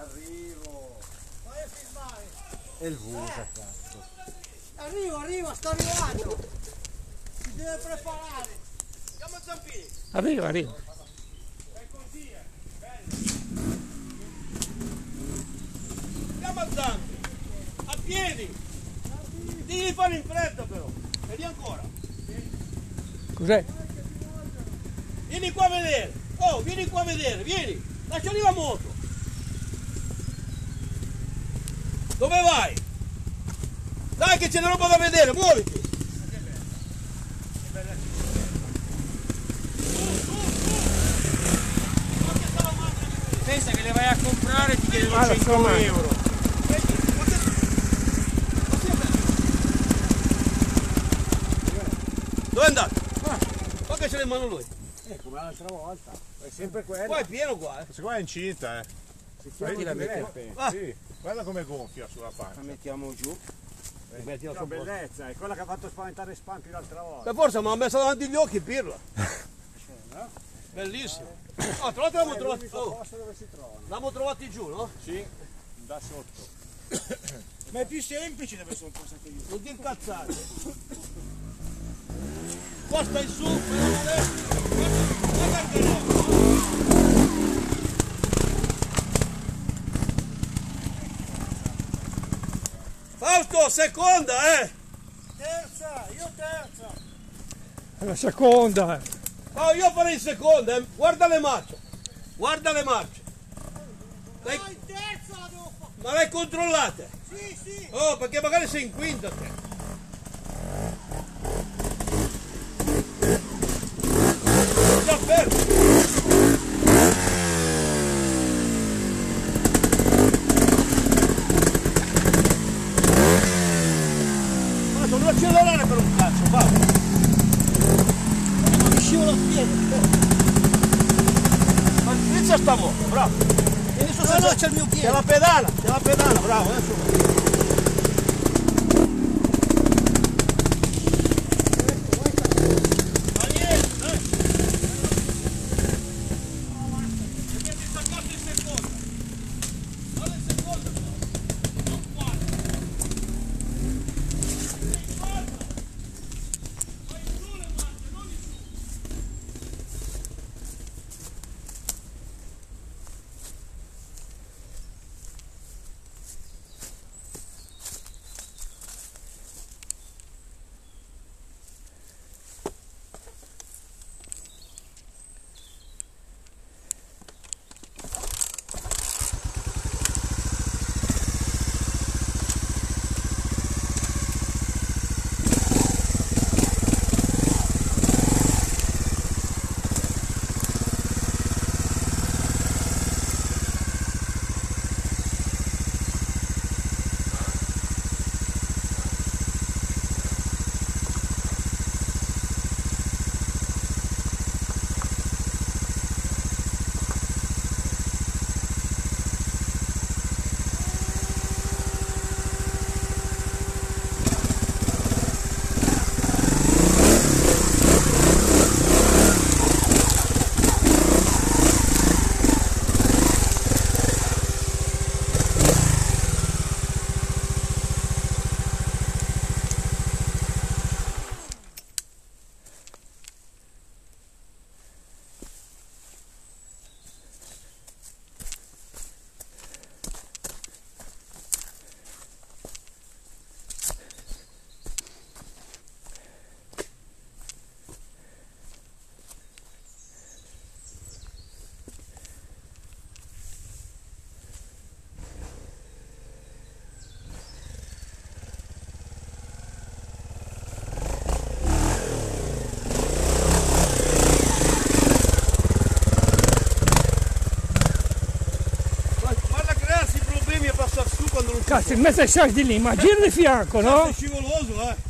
Arrivo. Vai a filmare. E il Vusa, cazzo. Arriva, arriva, sta arrivando. Si deve preparare. Andiamo a Zampini. Arriva, arriva. Andiamo a Zampi. A piedi. Devi fare in fretta però. Vedi ancora. Cos'è? Vieni qua a vedere. Oh, vieni qua a vedere, vieni. Lascia lì la moto. Dove vai? Dai che c'è roba da vedere, muoviti. Pensa che le vai a comprare e ti chiedono Guarda, 100 insomma. euro. Dove è andato? Qua che c'è in mano lui. Eh, come l'altra volta. È sempre quello. Qua è pieno qua, eh. Questa qua è incinta, eh. Si Metti la Ah. Sì, guarda come gonfia sulla La pancia. mettiamo giù. Mettila Che sopra. bellezza, è quella che ha fatto spaventare Spampi l'altra volta. Per forza mi ha messo davanti gli occhi pirla. Bellissimo. Oh, tra l'altro l'abbiamo Eh, trovati, l'unico oh, l'abbiamo trovati giù, no? Sì, da sotto. Ma è più semplice dove sono passati giù. Non ti incazzare. Qua stai su, però adesso. Guarda, guarda che roba. Fausto, seconda, eh! Terza, io terza. La seconda. Oh, io farei seconda, eh. Guarda le marce. Guarda le marce. L'hai- Dai, terza la devo fare. ma le controllate? Sì, sì. Oh, perché magari sei in quinta te. Ma non accelerare per un cazzo, va. Ma mi scivola il piede. Ma inizia sta bravo. Inizia No, no, c'è il mio C'è piede. la pedana, c'è la pedana, bravo, adesso. Quando non Cazzo, in mezzo ai sassi lì, ma gira di fianco, no? È scivoloso, eh.